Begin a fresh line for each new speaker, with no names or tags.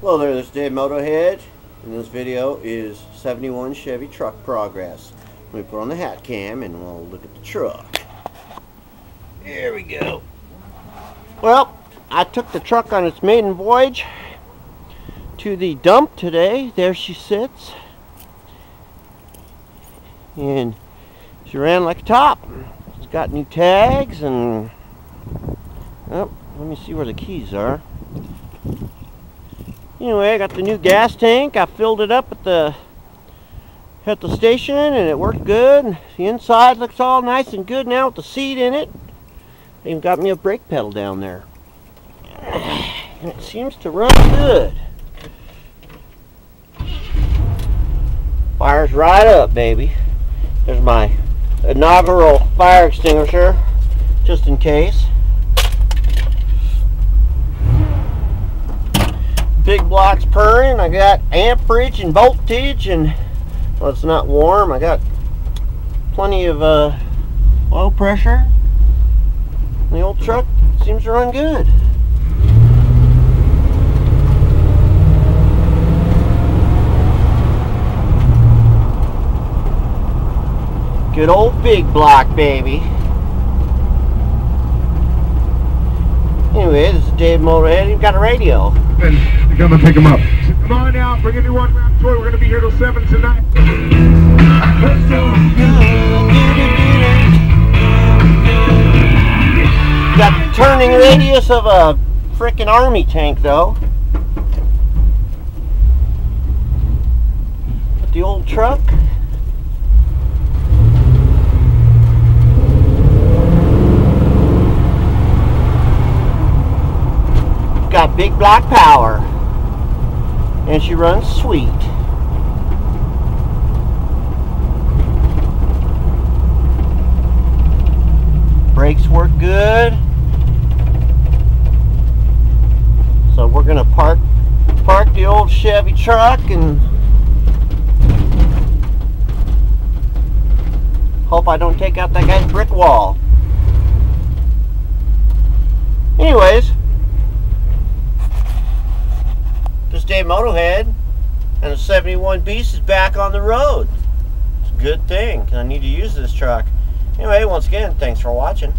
Hello there, this is Dave Motohead, and this video is 71 Chevy truck progress. Let me put on the hat cam and we'll look at the truck. Here we go. Well, I took the truck on its maiden voyage to the dump today. There she sits. And she ran like a top. It's got new tags and... Oh, let me see where the keys are. Anyway, I got the new gas tank. I filled it up at the at the station and it worked good. The inside looks all nice and good now with the seat in it. They even got me a brake pedal down there. And it seems to run good. Fires right up, baby. There's my inaugural fire extinguisher, just in case. Big blocks purring. I got amperage and voltage and well it's not warm. I got plenty of uh, oil pressure. The old truck seems to run good. Good old big block, baby. Anyway, this is Dave Motohead. You've got a radio.
And to come and pick him up. Come on now, bring a new one round toy. We're going to be here till 7 tonight.
Got the turning radius of a frickin' army tank, though. But the old truck. Got big block power. And she runs sweet. Brakes work good. So we're gonna park park the old Chevy truck and hope I don't take out that guy's brick wall. Anyways, this is Dave Motohead and the 71 Beast is back on the road. It's a good thing 'cause I need to use this truck. Anyway, once again, thanks for watching.